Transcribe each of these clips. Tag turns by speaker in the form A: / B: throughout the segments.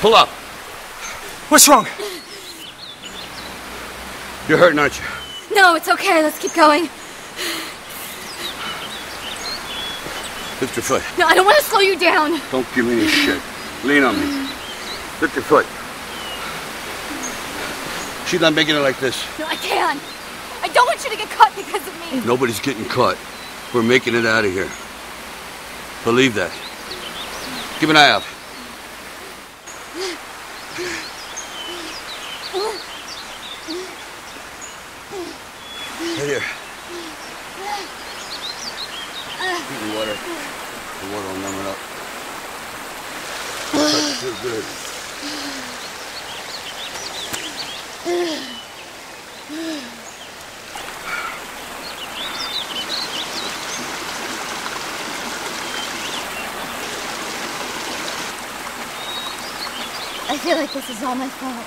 A: Pull up.
B: What's wrong?
A: You're hurting, aren't you?
C: No, it's okay. Let's keep going.
A: Lift your foot.
C: No, I don't want to slow you down.
A: Don't give me any shit. Lean on me. Lift your foot. She's not making it like this.
C: No, I can't. I don't want you to get cut because of me.
A: Nobody's getting caught. We're making it out of here. Believe that. Keep an eye out. Right here. Give me water. The water will numb it up. That's too good.
C: I feel like this is all my fault.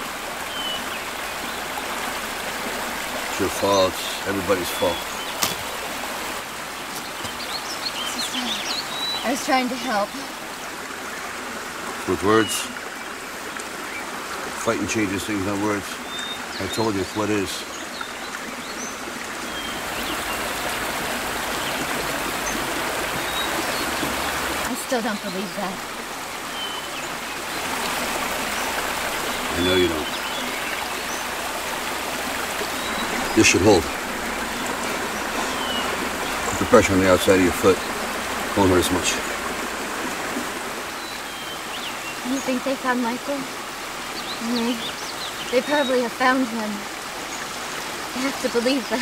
A: It's your fault. It's everybody's fault.
C: Sister, I was trying to help.
A: With words. Fighting changes things, not words. I told you, it's what is.
C: I still don't believe that.
A: I know you don't. This should hold. Put the pressure on the outside of your foot. Won't hurt as much.
C: You think they found Michael? They, they probably have found him. I have to believe that.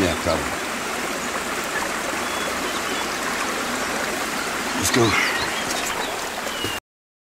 A: Yeah, probably. Let's go.